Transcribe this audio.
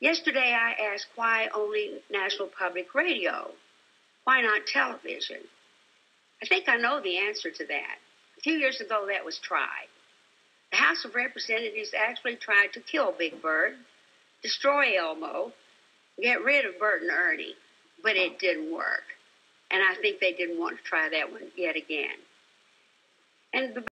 Yesterday I asked why only National Public Radio? Why not television? I think I know the answer to that. A few years ago, that was tried. The House of Representatives actually tried to kill Big Bird, destroy Elmo, get rid of Bert and Ernie, but it didn't work. And I think they didn't want to try that one yet again. And the